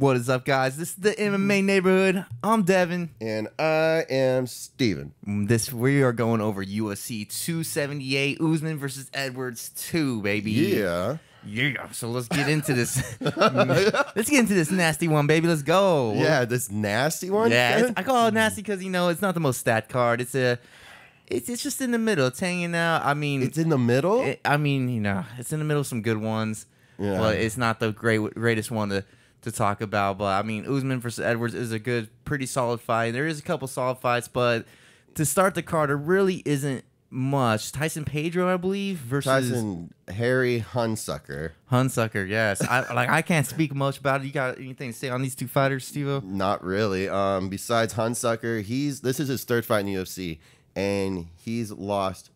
What is up, guys? This is the MMA neighborhood. I'm Devin. And I am Steven. This we are going over UFC 278 Usman versus Edwards 2, baby. Yeah. Yeah. So let's get into this. let's get into this nasty one, baby. Let's go. Yeah, this nasty one. Yeah. I call it nasty because you know it's not the most stat card. It's a. It's, it's just in the middle. It's hanging out. I mean, it's in the middle. it- I mean, you know, it's in the middle of some good ones. Yeah. But it's not the great greatest one to to talk about. But I mean, Usman versus Edwards is a good, pretty solid fight. There is a couple solid fights, but to start the card, there really isn't much. Tyson Pedro, I believe, versus Tyson Harry Hunsucker. Hunsucker. Yes, I like. I can't speak much about it. You got anything to say on these two fighters, Steve? Not really. Um, besides Hunsucker, he's this is his third fight in the UFC, and he's lost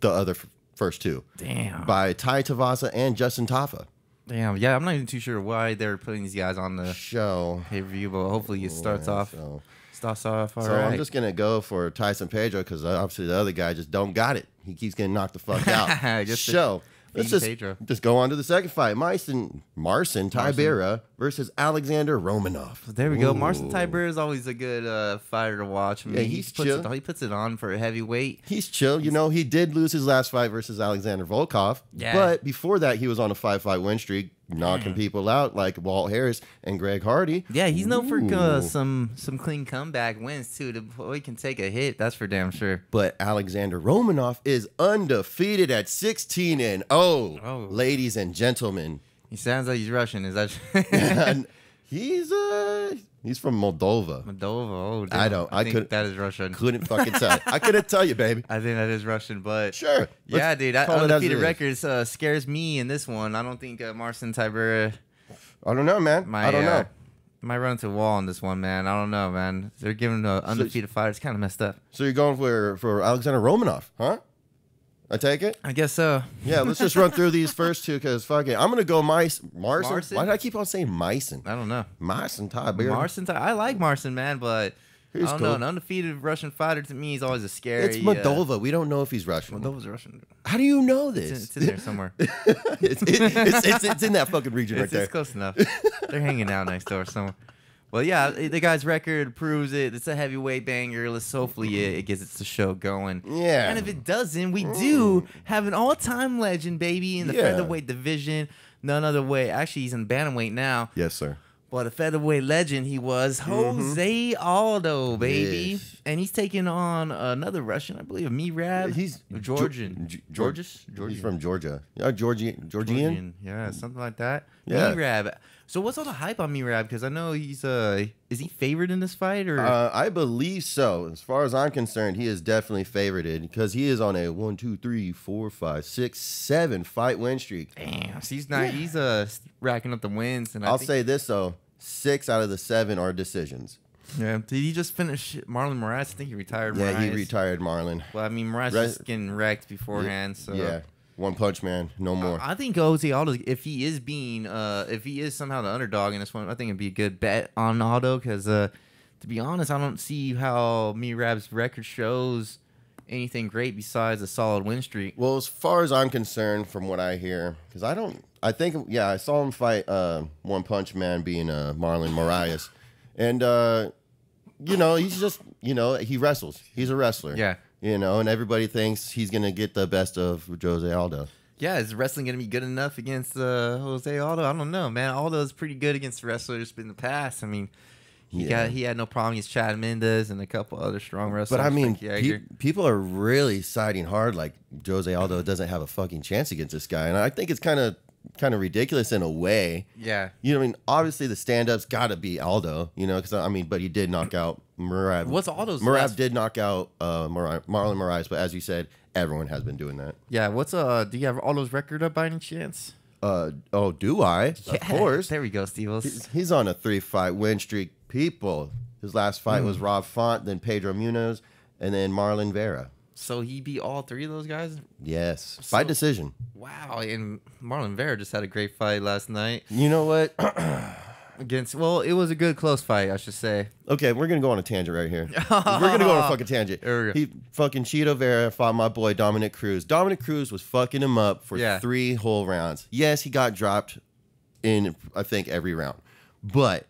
the other f- first two Damn. by Tai Tuivasa and Justin Tafa. Damn. Yeah, I'm not even too sure why they're putting these guys on the Show. pay per view, but hopefully it starts Yeah, off. so- Starts off all So right. I'm just gonna go for Tyson Pedro because obviously the other guy just don't got it. He keeps getting knocked the fuck out. Just so let's just Pedro. just go on to the second fight. Marcin Marcin Tybura versus Alexander Romanov. There we go. Marcin. Tybura is always a good uh, fighter to watch. I mean, Yeah, he he's puts chill. it, he puts it on for a heavyweight. He's chill. You know, he did lose his last fight versus Alexander Volkov. Yeah. But before that, he was on a five fight win streak, knocking people out like Walt Harris and Greg Hardy. Yeah, he's known for uh, some some clean comeback wins too. The boy can take a hit. That's for damn sure. But Alexander Romanov is undefeated at 16 and 0. Oh. Ladies and gentlemen. He sounds like he's Russian. Is that he's uh he's from Moldova. Moldova? Oh, damn. I don't- I think couldn't- that is Russian. Couldn't fucking tell. I couldn't tell you, baby. I think that is Russian, but Sure. yeah, dude, that call it as undefeated records uh, scares me in this one. I don't think uh, Marcin Tybura I don't know, man. might. I don't uh, know. Might run into a wall on this one, man. I don't know, man. They're giving the undefeated fighters kind of messed up. So you're going for for Alexander Romanov, huh? I take it. I guess so. Yeah, let's just run through these first two because fuck it. I'm gonna go Mice. Marcin? Why did I keep on saying Myson? I don't know. Myson Tybura. Marcin, Ty- I like Marcin, man, but I don't cool. know. An undefeated Russian fighter to me is always a scary. It's Moldova. We don't know if he's Uh, Russian. Moldova's Russian. How do you know It's in, this? it's in there somewhere. it's, it- it's, it's, it's in that fucking region it's, right it's there. close enough. They're hanging out next door somewhere. Well, yeah, the guy's record proves it. It's a heavyweight banger. Let's hopefully it, it gets the show going. Yeah. And if it doesn't, we do mm. have an all-time legend, baby, in the Yeah. featherweight division. None other way. Actually, he's in bantamweight now. Yes, sir. But a featherweight legend he was, mm-hmm. Jose Aldo, baby. Yes. And he's taking on another Russian, I believe, Merab. He's Georgian. Ge- Ge- Georges? He's from Georgia. Uh, yeah, Georgian. Georgian. Georgian. Yeah, something like that. Yeah. Merab. So what's all the hype on Merab? Because I know he's uh is he favored in this fight or Uh, I believe so. As far as I'm concerned, he is definitely favorited because he is on a one, two, three, four, five, six, seven fight win streak. damn, he's not he's uh racking up the wins and I I'll think- say this though: six out of the seven are decisions. yeah. Did he just finish Marlon Moraes? I think he retired. Yeah, he retired Marlon. Well, I mean Moraes Right. was getting wrecked beforehand, so Yeah, one punch man, no more. I think Jose Aldo, if he is being, uh, if he is somehow the underdog in this one, I think it'd be a good bet on Aldo because, uh, to be honest, I don't see how Merab's record shows anything great besides a solid win streak. Well, as far as I'm concerned, from what I hear, because I don't, I think, yeah, I saw him fight uh, One Punch Man being uh, Marlon Moraes, and uh, you know, he's just, you know, he wrestles. He's a wrestler. Yeah. You know, and everybody thinks he's gonna get the best of Jose Aldo. Yeah, is wrestling gonna be good enough against uh, Jose Aldo? I don't know, man. Aldo's pretty good against wrestlers in the past. I mean, he Yeah. got he had no problem against Chad Mendes and a couple other strong wrestlers. But I mean, pe- people are really siding hard like Jose Aldo doesn't have a fucking chance against this guy, and I think it's kind of kind of ridiculous in a way. yeah. You know, I mean, obviously the stand-ups got to be Aldo, you know, because I mean, but he did knock out Murad. What's Aldo's Murad last- did knock out uh, Mar- Marlon Moraes, but as you said, everyone has been doing that. Yeah. What's uh? Do you have Aldo's record up by any chance? Uh, oh, do I? Of course. There we go, Steve. He's, he's on a three-fight win streak. People, his last fight Hmm. was Rob Font, then Pedro Munhoz, and then Marlon Vera. So he beat all three of those guys. Yes, by decision. Wow! And Marlon Vera just had a great fight last night You know what? against. Well, it was a good close fight, I should say. okay, we're gonna go on a tangent right here. we're gonna go on a fucking tangent. Here we go. He fucking Chito Vera fought my boy Dominick Cruz. Dominick Cruz was fucking him up for Yeah. three whole rounds. Yes, he got dropped in I think every round, but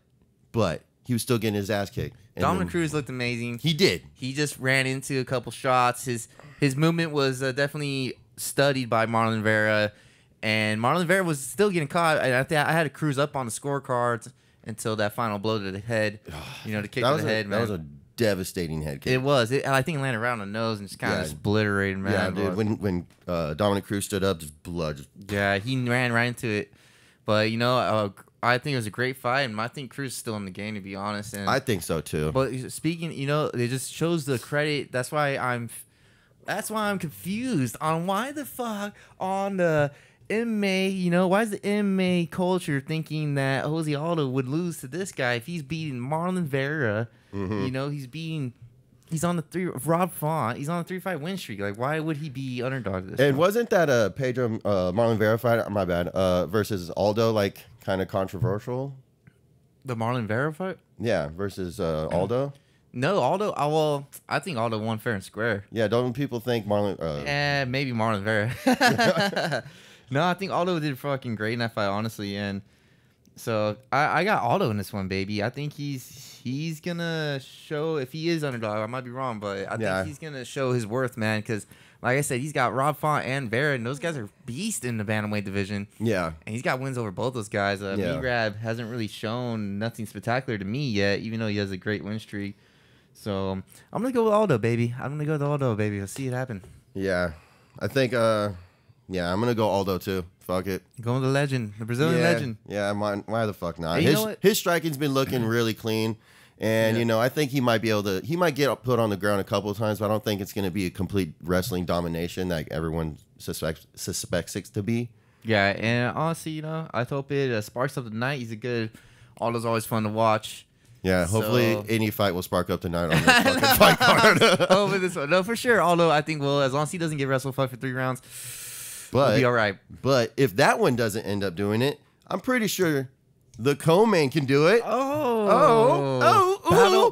but he was still getting his ass kicked. And Dominick then- Cruz looked amazing. he did. He just ran into a couple shots. His his movement was uh, definitely studied by Marlon Vera, and Marlon Vera was still getting caught. And I think I had to Cruz up on the scorecards until that final blow to the head. You know, to kick That to the a, head, that was a devastating head kick. it was. It, I think it landed around the nose and just kind Yeah. of obliterated, man. yeah, dude. When when uh, Dominic Cruz stood up, just blood. Just, Yeah, he ran right into it. But you know, uh, I think it was a great fight, and I think Cruz is still in the game to be honest. And I think so too. but speaking, you know, it just shows the credit. That's why I'm. That's why I'm confused on why the fuck on the MMA. You know, why is the MMA culture thinking that Jose Aldo would lose to this guy if he's beating Marlon Vera? Mm-hmm. You know, he's beating. He's on the three. Rob Font. He's on a three fight win streak. Like, why would he be underdog this? And time? wasn't that a Pedro uh, Marlon Vera fight? My bad. Uh, versus Aldo, like kind of controversial. the Marlon Vera fight? Yeah, versus uh, Aldo. No, Aldo. I well, I think Aldo won fair and square. Yeah, don't people think Marlon? Uh, Eh, maybe Marlon Vera. no, I think Aldo did fucking great in that fight, honestly. And so I, I got Aldo in this one, baby. I think he's he's gonna show if he is underdog. I might be wrong, but I think he's gonna show his worth, man. Because like I said, he's got Rob Font and Vera, and those guys are beast in the bantamweight division. yeah, And he's got wins over both those guys. Uh, Yeah. Merab hasn't really shown nothing spectacular to me yet, even though he has a great win streak. So I'm gonna go with Aldo, baby. I'm gonna go with Aldo, baby. Let's see it happen. yeah. I think. Uh, yeah, I'm gonna go Aldo too. Fuck it. Go with the legend, the Brazilian yeah, legend. Yeah, why, why the fuck not? And His his striking's been looking really clean, and Yeah. you know I think he might be able to. He might get put on the ground a couple of times, but I don't think it's gonna be a complete wrestling domination like everyone suspects suspects it to be. Yeah, and honestly, you know, I hope it uh, sparks up the night. He's a good. All Aldo's always fun to watch. Yeah, hopefully So- any fight will spark up tonight on this fucking fight card. Over this one, no, for sure. Although I think, well, as long as he doesn't get wrestled fight for three rounds, we'll but be all right. but if that one doesn't end up doing it, I'm pretty sure the co-man can do it. Oh, oh, ooh.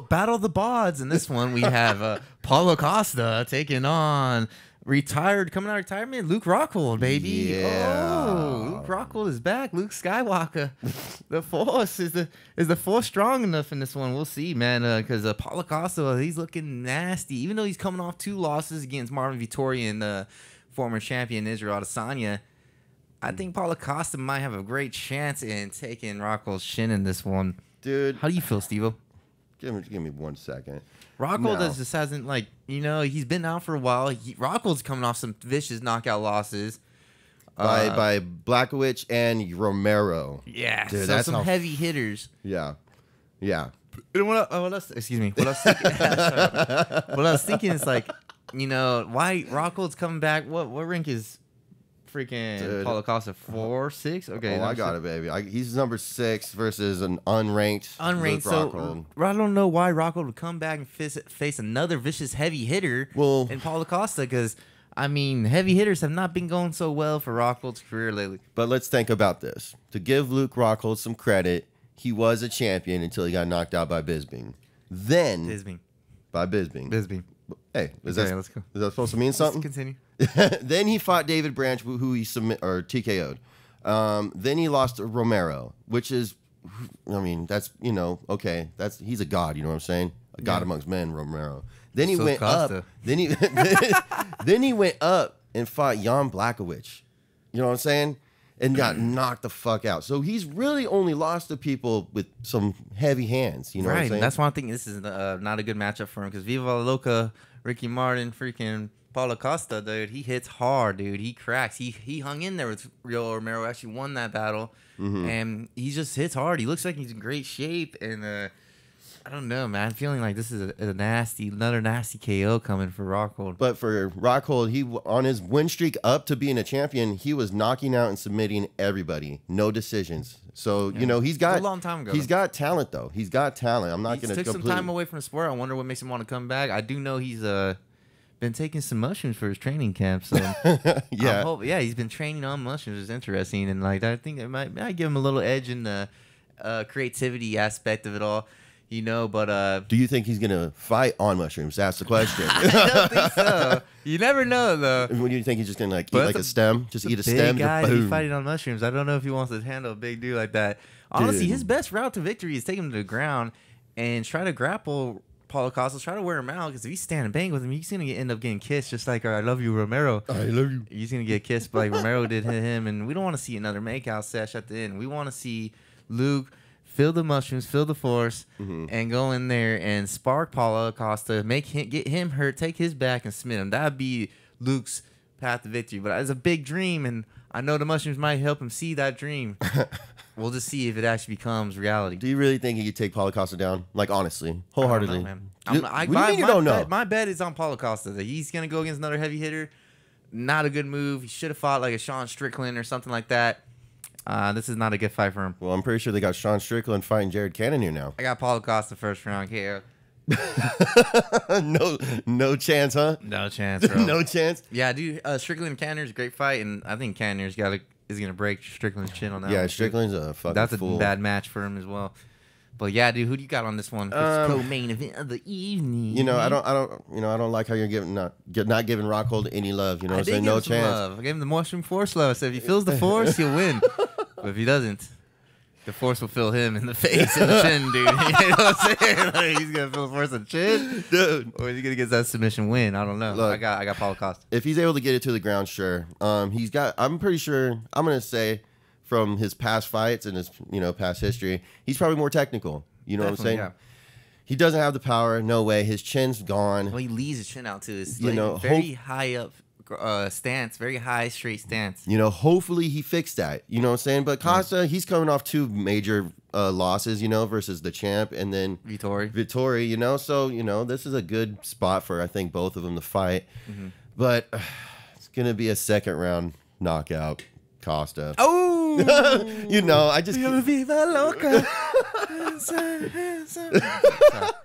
Battle, the bods. In this one, we have uh, Paulo Costa taking on retired, coming out of retirement, Luke Rockhold, baby. Yeah. Oh, Luke Rockhold is back. Luke Skywalker. the force is the is the force strong enough in this one? We'll see, man. Because uh, Paulo Costa, he's looking nasty. Even though he's coming off two losses against Marvin Vettori and the former champion Israel Adesanya. I think Paulo Costa might have a great chance in taking Rockhold's shin in this one. Dude, How do you feel, Steve? Give me give me one second. Rockhold No. just hasn't like you know he's been out for a while. He, Rockhold's coming off some vicious knockout losses. By Uh, by Blachowicz and Romero. yeah, Dude, so that's some how- heavy hitters. Yeah. Yeah. And what, I- what else? Excuse me. What else? Thinking, what I was thinking is like, you know, why Rockhold's coming back? What what rank is freaking Dude. Paulo Costa? Uh-huh. Four, six? Okay, oh, I got it, baby. I, he's number six versus an unranked. Unranked. Luke So Rockhold. I don't know why Rockhold would come back and face, face another vicious heavy hitter Well- in Paulo Costa because. I mean, heavy hitters have not been going so well for Rockhold's career lately. But let's think about this. To give Luke Rockhold some credit, he was a champion until he got knocked out by Bisping. Then Bisping. by Bisping. Bisping. hey, is Okay, that let's go. is that supposed to mean Let's something? continue. then he fought David Branch, who he submit or TKO'd. Um, then he lost to Romero, which is, I mean, that's you know, okay, that's he's a god. You know what I'm saying? A god Yeah. amongst men, Romero. Then he So went Costa. up. Then he then he went up and fought Jan Blachowicz. You know what I'm saying? And got knocked the fuck out. So he's really only lost to people with some heavy hands. You know what I'm right. saying? That's why I'm thinking this is uh, not a good matchup for him because Viva La Loca, Ricky Martin, freaking Paulo Costa, dude, he hits hard, dude. He cracks. He he hung in there with Rio Romero. Actually won that battle, Mm-hmm. and he just hits hard. He looks like he's in great shape, and uh, I don't know, man. I'm feeling like this is a, a nasty, another nasty KO coming for Rockhold. But for Rockhold, he on his win streak up to being a champion, he was knocking out and submitting everybody, no decisions. So you know he's got a long time ago, He's got talent though. He's got talent. I'm not He going to took some time away from the sport. I wonder what makes him want to come back. I do know he's uh been taking some mushrooms for his training camp, so. Yeah, hope, yeah, he's been training on mushrooms. It's interesting, and like I think it might, might give him a little edge in the uh, creativity aspect of it all. you know. But uh, Do you think he's gonna fight on mushrooms? That's the question. I don't think so. You never know though. Do you think he's just gonna like eat like a a- stem? Just eat a big stem. guy just to be boom. fighting on mushrooms. I don't know if he wants to handle a big dude like that. Honestly, Dude. his best route to victory is take him to the ground and try to grapple Paulo Costa. Try to wear him out because if he's standing bang with him, he's gonna get, end up getting kissed, just like uh, I love you, Romero. I love you. He's gonna get kissed like Romero did hit him, and we don't want to see another makeout sesh at the end. We want to see Luke feel the mushrooms, feel the force, Mm-hmm. and go in there and spark Paulo Acosta, make him get him hurt, take his back, and smith him. That'd be Luke's path to victory. But it's a big dream, and I know the mushrooms might help him see that dream. we'll just see if it actually becomes reality. Do you really think he could take Paulo Costa down? Like honestly, I wholeheartedly. know, man. You- I'm, I, what do you mean you don't know? My bet is on Paulo Costa. That he's gonna go against another heavy hitter. Not a good move. He should have fought like a Sean Strickland or something like that. Uh, this is not a good fight for him. well, I'm pretty sure they got Sean Strickland fighting Jared Cannonier now. I got Paulo Costa first round KO. no, no chance, huh? No chance, bro. no chance. Yeah, dude. Uh, Strickland and Canner's a great fight, and I think Canner's got to is gonna break Strickland's chin on that. Yeah, one. Strickland's a fucking That's a fool. bad match for him as well. But yeah, dude, who do you got on this one? Um, co-main event of the evening. You know, I don't, I don't, you know, I don't like how you're giving not, get, not giving Rockhold any love. You know, I what did I'm give no chance. love. I gave him the mushroom force love. So if he feels the force, he'll win. but if he doesn't, the force will fill him in the face and the chin, dude. you know what I'm saying? Like, he's gonna feel the force in the chin, Dude, or is he gonna get that submission win? I don't know. Look. I got I got Paulo Costa. if he's able to get it to the ground, sure. Um, he's got. I'm pretty sure. I'm gonna say from his past fights and his, you know, past history, he's probably more technical. You know what I'm saying? yeah. He doesn't have the power. No way. His chin's gone. Well, he leaves his chin out too. It's You like know, very high up uh, stance, very high straight stance. You know, hopefully he fixed that. You know what I'm saying? But Costa, he's coming off two major uh, losses, you know, versus the champ and then Vettori. Vettori, you know. So, you know, this is a good spot for, I think, both of them to fight. Mm-hmm. But uh, it's going to be a second round knockout, Costa. Oh, you know, I just. Viva Loca.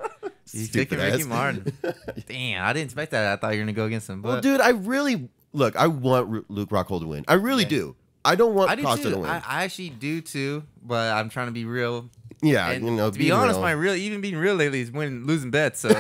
He's Stupid picking Ricky. Martin. Damn, I didn't expect that. I thought you were gonna go against him. But Well, dude, I really. Look, I want Luke Rockhold to win. I really Yeah. do. I don't want I do Costa to win. I, I actually do too, but I'm trying to be real. Yeah, And you know, to be honest, real. my real even being real lately is winning losing bets. So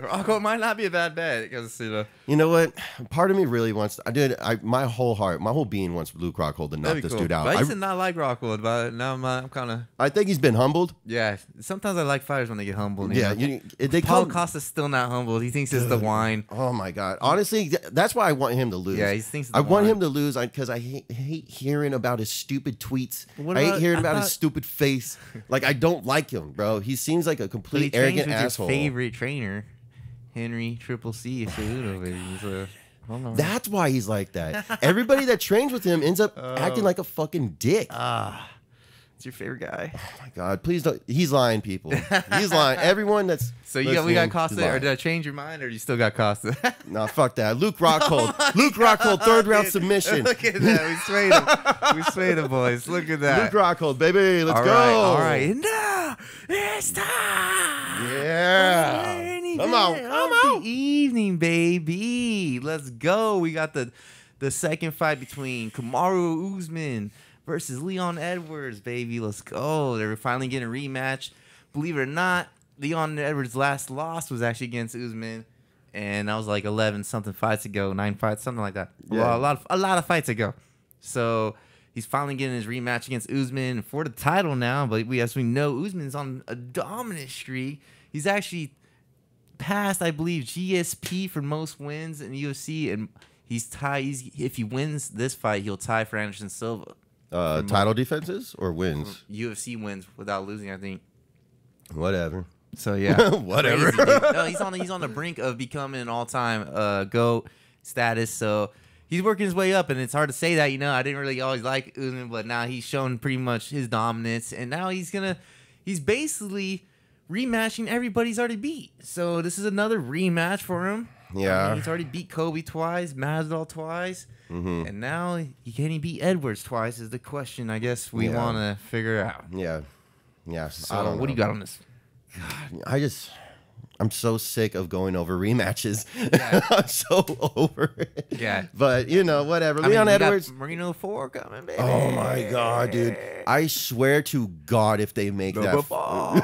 Rocco might not be a bad bet because you know You know what? Part of me really wants. I did. I my whole heart, my whole being wants Luke Rockhold to knock this cool. dude out. But I used to not like Rockwood, but now I'm, uh, I'm kind of I think he's been humbled. yeah. Sometimes I like fighters when they get humbled. Yeah, know? you, they Paul come. Costa's still not humbled. He thinks it's the wine. Oh my god! Honestly, th- that's why I want him to lose. Yeah, he thinks I the want him to lose because I hate, hate hearing about his stupid tweets. What I hate about- hearing I about his stupid face. Like I don't like him, bro. He seems like a But he complete arrogant with asshole. your favorite trainer, Henry Triple C Cejudo. So, I don't know. That's why he's like that. Everybody that trains with him ends up acting like a fucking dick. ah, it's your favorite guy. Oh my god, please don't. He's lying, people. He's lying. Everyone that's So you got we got Costa, or did I change your mind, or you still got Costa? Nah, fuck that. Luke Rockhold. Oh Luke Rockhold, third round Dude, submission. Look at that. We swayed him. We swayed him, boys. Look at that. Luke Rockhold, baby. Let's all go. right, all right. Now it's time. Yeah. Come on, come on. Evening, baby. Let's go. We got the the second fight between Kamaru Usman versus Leon Edwards, baby. Let's go. They're finally getting a rematch. Believe it or not, Leon Edwards' last loss was actually against Usman. And that was like eleven something fights ago, nine fights, something like that. Yeah. Well, a lot of a lot of fights ago. So he's finally getting his rematch against Usman for the title now. But we, as we know, Usman's on a dominant streak. He's actually passed, I believe, GSP for most wins in UFC, and he's tied. He's, if he wins this fight, he'll tie for Anderson Silva. Uh, title defenses or wins? UFC wins without losing, I think. Whatever. So yeah, Whatever. Crazy, no, he's on the, he's on the brink of becoming an all time uh, goat status. So he's working his way up, and it's hard to say that. You know, I didn't really always like Usman, but now he's shown pretty much his dominance, and now he's gonna he's basically rematching everybody's already beat. So this is another rematch for him. I Yeah. mean, he's already beat Colby twice, Masvidal twice, Mhm. and now he can he beat Edwards twice? Is the question I guess we Yeah. want to figure out. Yeah. Yeah. So I don't what do you got on this? I just. I'm so sick of going over rematches. Yeah. I'm so over it. Yeah. But, you know, whatever. I mean, Leon got Edwards. Marino Four coming, baby. Oh my god, dude! I swear to God, if they make that, Number four. if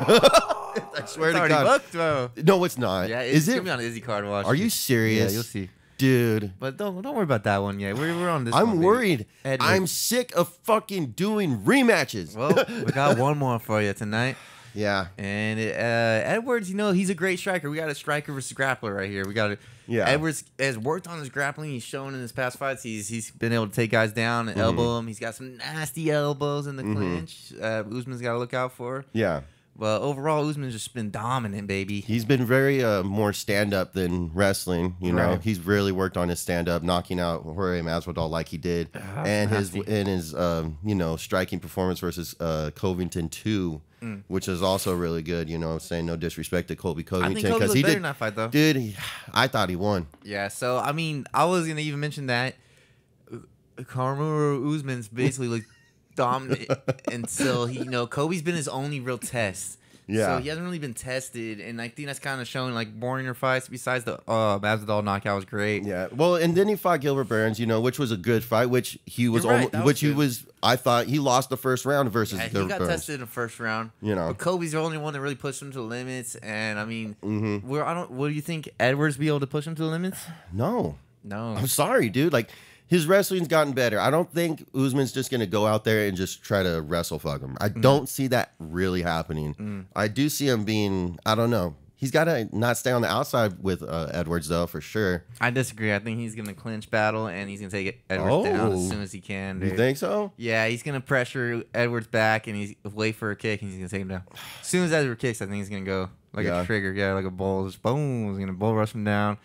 I swear it's to already God. booked, bro. No, it's not. Yeah, is it's it? gonna be on Izzy card watch. Are you Yeah, serious? you'll see. dude? But don't don't worry about that one yet. We're, we're on this. I'm baby. worried. Edward. I'm sick of fucking doing rematches. Well, we got one more for you tonight. yeah, And it, uh, Edwards, you know, he's a great striker. We got a striker versus grappler right here. We got it. Yeah. Edwards has worked on his grappling. He's shown in his past fights. He's he's been able to take guys down and elbow them. He's got some nasty elbows in the clinch. Uh, Usman's got to look out for. yeah. But overall, Usman's just been dominant, baby. He's been very uh, more stand up than wrestling. You know, Right. he's really worked on his stand up, knocking out Jorge Masvidal like he did, Ah, and his nasty. and his um, you know striking performance versus uh, Covington two, which is also really good. You know, I'm saying no disrespect to Colby Mm. Covington because he did. that fight, though. Dude, he- I thought he won. Yeah, so I mean, I was gonna even mention that Kamaru Usman's basically like dominant until he, you know, Colby's been his only real test. Yeah. So he hasn't really been tested, and I think that's kind of showing like boring fights. Besides the uh, Masvidal knockout was great. Yeah, well, and then he fought Gilbert Burns, you know, which was a good fight, which he was, right, almo- that was which he was. I thought he lost the first round versus Yeah, he got Burns. tested in the first round. You know. but Colby's the only one that really pushed him to the limits. And I mean, Mhm. where I don't, what do you think Edwards be able to push him to the limits? No, No, I'm sorry, dude. Like his wrestling's gotten better. I don't think Usman's just gonna go out there and just try to wrestle fuck him. I don't see that really happening. I do see him being. I don't know. He's got to not stay on the outside with uh, Edwards though, for sure. I disagree. I think he's gonna clinch battle and he's gonna take Edwards down Oh. as soon as he can. You think so? Yeah, he's gonna pressure Edwards back and he's wait for a kick and he's gonna take him down. As soon as Edwards kicks, I think he's gonna go like Yeah. a trigger, yeah, like a bull. Just boom, he's gonna bull rush him down.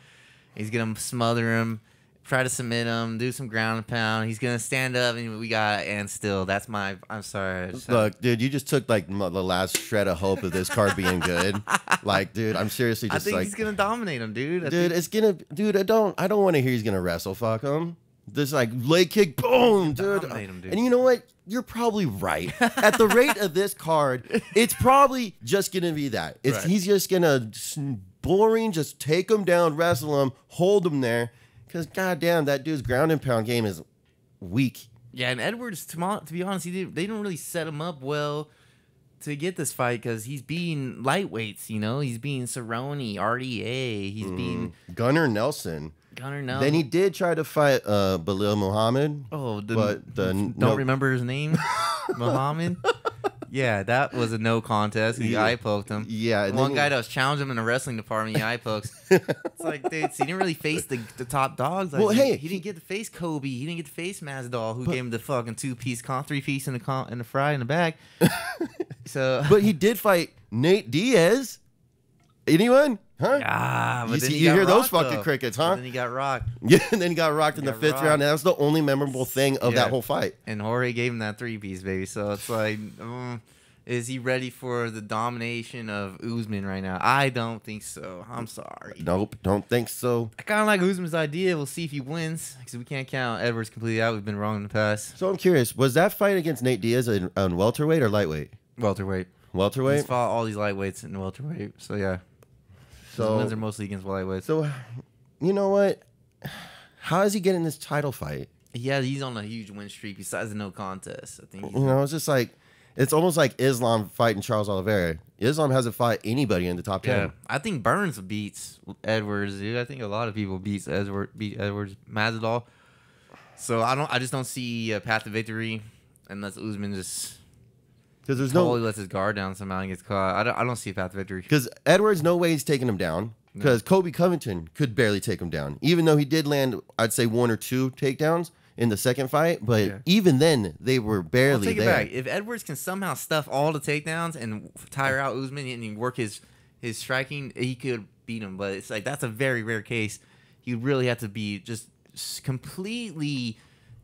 He's gonna smother him, try to submit him, do some ground and pound. He's gonna stand up and we got and still. That's my. I'm sorry. Look, dude, you just took like m- the last shred of hope of this card being good. like, dude, I'm seriously just. I think like, he's gonna dominate him, dude. I dude, think- it's gonna, dude. I don't, I don't want to hear he's gonna wrestle fuck him. This like leg kick, boom, dude. Him, dude. And you know what? You're probably right. At the rate of this card, it's probably just gonna be that. It's Right. he's just gonna boring, just take him down, wrestle him, hold him there. Because goddamn, that dude's ground and pound game is weak. Yeah, and Edwards, to, to be honest, he did, they didn't really set him up well to get this fight because he's being lightweights. You know, he's being Cerrone, RDA. He's being Gunnar Nelson. Gunnar. No, Then he did try to fight uh, Belal Muhammad. Oh, the, But the- don't no- remember his name, Muhammad. Yeah, that was a no contest. He Yeah. eye poked him. Yeah, and one guy that was challenging him in the wrestling department, he eye pokes. it's like, dude, so he didn't really face the, the top dogs. Like, Well, he, hey, he didn't get to face Colby. He didn't get to face Masvidal, who gave him the fucking two piece, con, three piece in the con, in the fry in the back. so, But he did fight Nate Diaz. Anyone? Huh? ah, but You see- he you hear those rocked, fucking though. crickets, huh? then he got rocked, Yeah, and then he got rocked in the fifth rocked. round. And was the only memorable thing of Yeah. that whole fight. and Jorge gave him that three piece, baby. So it's like, um, is he ready for the domination of Usman right now? I don't think so. I'm sorry. Nope, don't think so. I kind of like Usman's idea. We'll see if he wins because we can't count Edwards completely out. We've been wrong in the past. So I'm curious, was that fight against Nate Diaz in, on welterweight or lightweight? Welterweight. He's Welterweight. fought all these lightweights in welterweight. So yeah, his So, wins are mostly against lightweights. so, you know what? How is he getting this title fight? yeah, he's on a huge win streak. Besides the no contest, I think. You know, it's just like it's almost like Islam fighting Charles Oliveira. Islam hasn't fought anybody in the top ten. Yeah, I think Burns beats Edwards, dude. I think a lot of people beats Edward, beat Edwards, Masvidal. So I don't, I just don't see a path to victory unless Usman just Because there's totally no lets his guard down somehow and gets caught. I don't, I don't see a path to victory. because Edwards no way he's taking him down. Because Colby Covington could barely take him down, even though he did land, I'd say one or two takedowns in the second fight. But Yeah. even then, they were barely there. back. If Edwards can somehow stuff all the takedowns and tire out Usman and he work his his striking, he could beat him. But it's like that's a very rare case. You really have to be just completely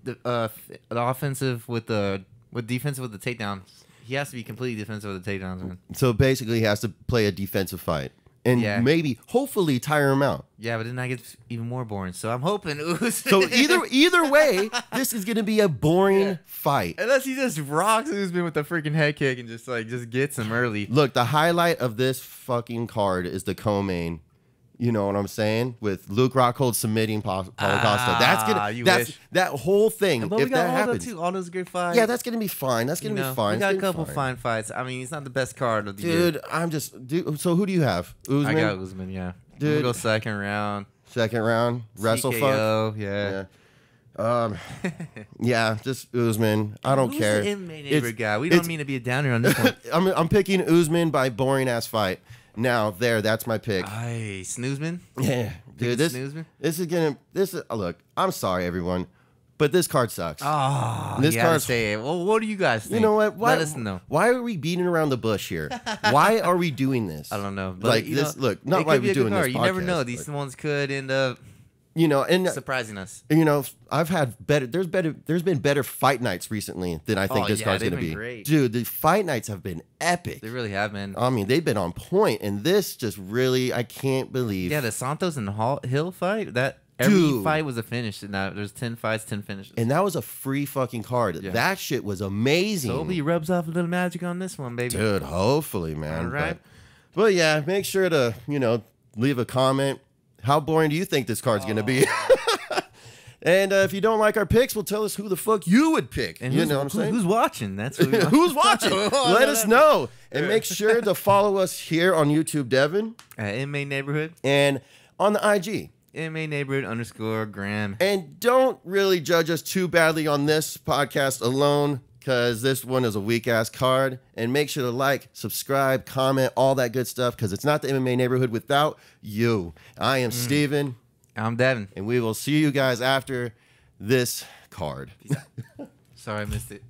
the uh f- offensive with the with defensive with the takedowns. He has to be completely defensive with the takedowns. Man. So basically, he has to play a defensive fight and Yeah. maybe, hopefully, tire him out. Yeah, but then that gets even more boring. So I'm hoping Usman. So either either way, this is going to be a boring Yeah. fight. Unless he just rocks Usman with a freaking head kick and just like just gets him early. Look, the highlight of this fucking card is the co-main. You know what I'm saying? With Luke Rockhold submitting Pa- Paulo Costa. That's Ah, gonna you that's wish. that whole thing. But if we got that Aldo happens, too. Aldo's a great fight. yeah, that's gonna be fine. That's gonna know, be fine. We got It's a couple fine. fine fights. I mean, it's not the best card of the year. Dude, I'm just dude. So who do you have? Usman, I got Usman. Yeah, Dude. We'll go second round. second round wrestle fuck. Yeah. Yeah. Um, yeah, just Usman. I don't Who's care. The MMA neighbor guy. We don't mean to be a downer on this one. I'm I'm picking Usman by boring ass fight. Now there, that's my pick. Hey, Snoozeman. Yeah, dude, this Snoozman? this is gonna this is oh, look. I'm sorry, everyone, but this card sucks. Oh, This this card. card's- Say it. Well, what do you guys think? you know what? Why, Let us know. Why are we beating around the bush here? why are we doing this? I don't know. But Like you this. know, look, not why we're good doing this. card. You never know. These ones could end up you know, and surprising us. you know, I've had better. There's better. There's been better fight nights recently than I think Oh, this yeah, card's gonna be. great. Dude, the fight nights have been epic. They really have, been. I mean, they've been on point, and this just really, I can't believe. yeah, the Santos and Hall, Hill fight. That every Dude. fight was a finish. Now there's ten fights, ten finishes. and that was a free fucking card. Yeah. That shit was amazing. he rubs off a little magic on this one, baby. Dude, hopefully, man. All right. But, but yeah, make sure to, you know, leave a comment. How boring do you think this card's going to be? and uh, if you don't like our picks, well, tell us who the fuck you would pick. And you know what I'm saying? who's watching? That's what we want. Who's watching? Oh, Let us know. And make sure to follow us here on YouTube, Devin, At MMA neighborhood, and on the IG. MMA neighborhood underscore Graham. And don't really judge us too badly on this podcast alone, because this one is a weak ass card. And make sure to like, subscribe, comment, all that good stuff, because it's not the MMA neighborhood without you. I am mm. Steven, I'm Devin. and we will see you guys after this card. Sorry I missed it.